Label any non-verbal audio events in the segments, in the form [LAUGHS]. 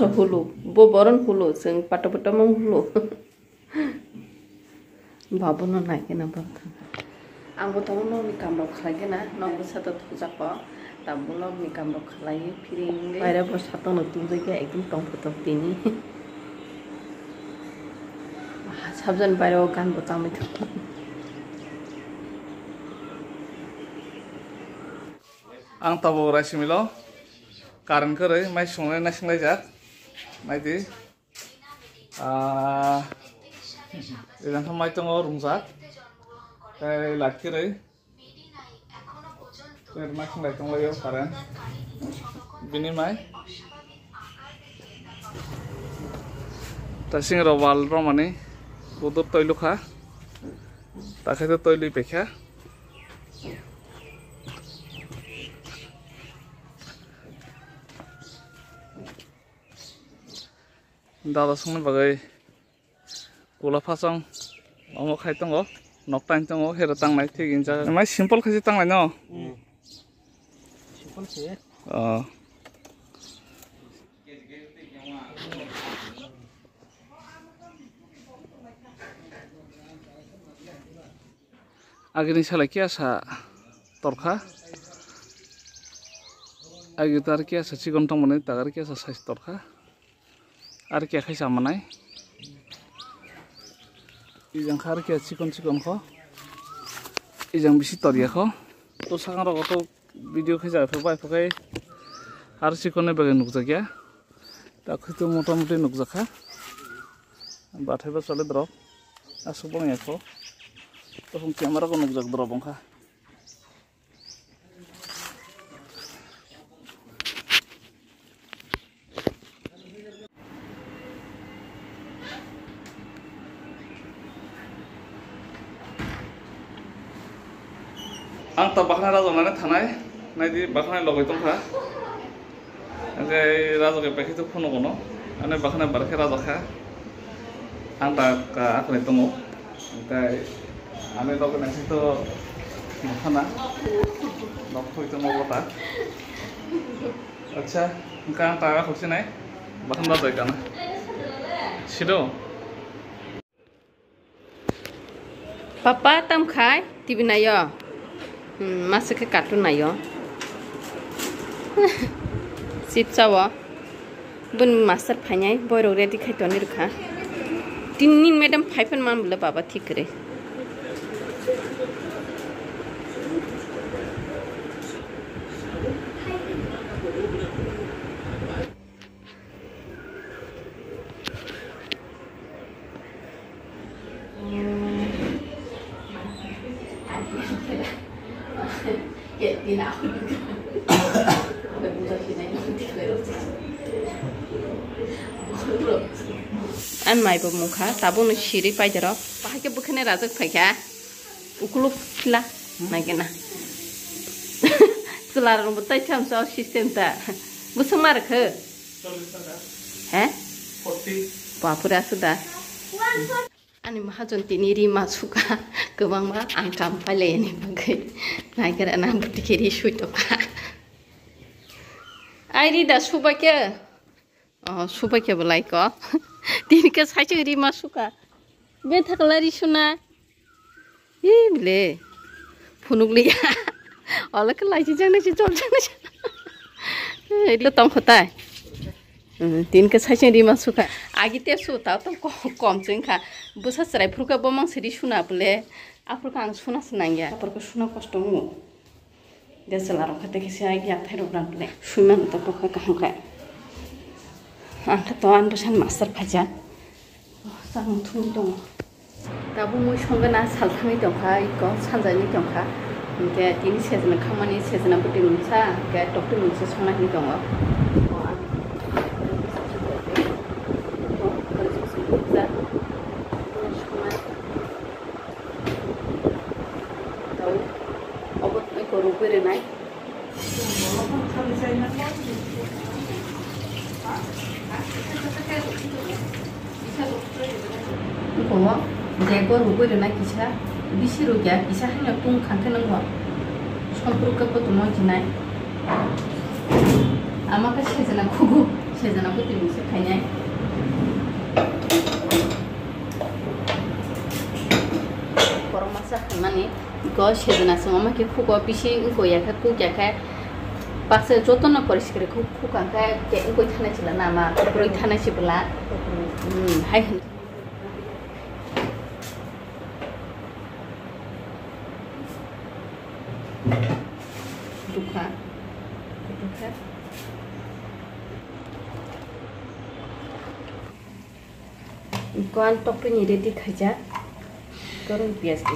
मोसौ हुलु बबरन हुलु जों पाट पाट मं हुलु बाबुनो नायगोन आंबो थ' न'नि कामराव खालायगोन ना न'बो साथ थुजाखौ दाबो न'नि कामराव खालायो फिरिं बायराबो साथनो तुमजायगा एकदम टंफटप दिनि साबजान बायराव गानबो तामै थां आं ताबो रायसिमिल कारेन्ट खरै माइ संनाय 나이디 아 이런 সময় তো মোর রুমসা তাই লাগতে রে এর মাখন লাগতে লাগে পারেন বিনিময় তাসিং রবাল রমানি বুদর তৈলুখা তাখাইতে তৈলি পেখা dada sung bagai kula pasang omo kai tongo. Nok tan tongo. Hera tang mai tik inja. Mai simple kasi tang mai no? Hmm. Ah. Agni sala kia sa torka, agen tar kia sa cikontong mani tagar kia sa sa torka. আরকি খাই মানে এজন খা আরকি চিকন চিকন খজন বেশি তরিয়া খো সাকা রকম তো ভিডিও খাই এফা এফা খাই আর চিকনের বাকি নুকজাকিয়া দাখো মোটামুটি নুকজাখা বাতাই বা চলে দ্রব আর সুবং এখন তখন ক্যামেরা কোনো নুকজাক দ্রব অংখা आं ता बाखना राजावनानै थानाय नायदि बाखनाय लगाय दंखा ओमफ्राय राजाके पेखिथ' फन गनो माने बाखनाय बारखे राजाखा आं दा आखलाय दङ ओमफ्राय आने लगे नायसिथ' नखाना नखय दङ बता আচ্ছা ఇంకా তারা খুশি নাই বাখন রাজাই কানা ছিল Papa tam khai tibi na yo. Hmm, masuk ke kartun na yo. Sip sawa. Bun master phanyai boy ro ready khai toni rukha. Tin nin madam phaipan man ya tidak an mai muka, mukha. Tabun shiri pa pakai pa ke bukhne razak phakya ukulu khila. Nagena. [LAUGHS] Sular rum tai cham sa ta. Busmar 40 taka pura-suda? Ani mahajon tiniri masuka [LAUGHS] kebang ma angkam pale ini bagai naik kira nang putih kiri shuto pa. Airi das suba ke? Oh suba ke belai ko? [LAUGHS] Tini ke saja ri? Betah kelari shuna? Ii bile? Punuk liya? [LAUGHS] Allah kelai si jangan si jom jangan si. Airi tom hotai? Tini hmm, ke saja ri? এটা তম হতায় দিনকে সাইছে রিমা সুকা আগিতে সু তাও তো কম जोंखा बोसा सरायफोरखौ बमं सिरि सुना बले आफोरखौ आं सुनासो नांगिया आफोरखौ सुना खस्थ' मु देसलाराव खाते खेसे आइ गिया थाइरब रांले सुइमान तो पका काहंखाय आंथ' आं दसान मास्टार फाजा जाहां थुम दङ दाबो मै संगोना सालथाङै दंखा इख' सानजानि दंखा ओमफ्राय दिनै सेजना खामानि सेजना बुदि मोनसा ओमफ्राय डक्टर मोनसे संनानै दङ tahu obat ini korup beri naik. Kau, jaga korup beri naik kisah, bisir ujar kisah hanya tung kantin angwa. Sempuruk apa tu mau jinai? Amak saya jangan kuku, saya jangan kuku terus kaya. Korup masa mana ni? গ সেজনা সঙ্গে আমাকে খুব বেশি গয়াখা কুকিয়াখা পাশে যতন পরিষ্কার খুব খুকাখা গই থানাইছিল না, মা রই থানাইছিবলা হাই duka duka Ikuan tok ni ready khaja korun pias ki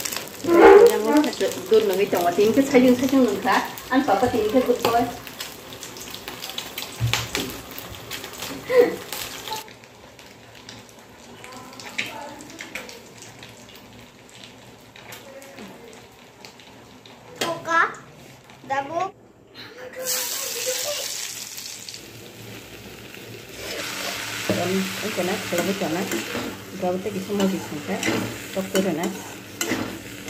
luôn thật lực đun mà cái chồng mà tím cái xây dựng xây dựng mình khác ăn phở có tím cái cục thôi ಕೊನೆ ಕೆಲವು ಕೊನೆ ಗವತೆ ಗಿಸಮ ಗಿಸಂತೆ ಕೊಕ್ಕುರನೆ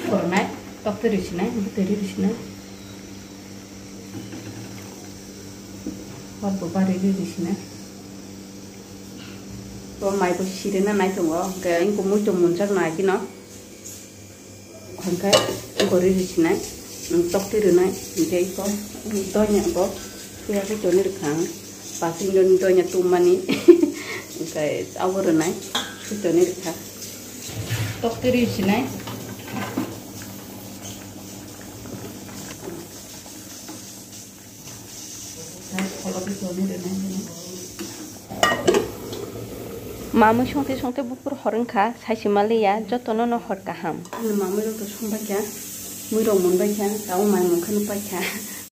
ಕೊರ್ನೆ பத்துருச்சுண்ணே இப்படி தெரியுதுச்சுண்ணே பருப்பு பாரு இருந்துச்சுண்ணே இப்போ மாய்ப்பு சிரினா நாய்த்தோங்க இங்கே இங்கே மூட்டை முன்சாக நாய்க்கினோம் அங்கே இங்கே இருந்துச்சுண்ணே தொட்டிருண்ணே இங்கே இப்போ தோஞ்சா இப்போ பிறகு சொல்லியிருக்காங்க பசங்க தோஞ்சா தும்மணி இங்கே அவருண்ணே சொல்லியிருக்கா தொட்டிருச்சுண்ணே saya tu jono rekang, pasing jono doanya tumani. Kayak awal naik, jono rekang. Dokter di sini. মামু সংতে সংতে বুকুর হরংখা সাইসি মালিয়া যতন ন হর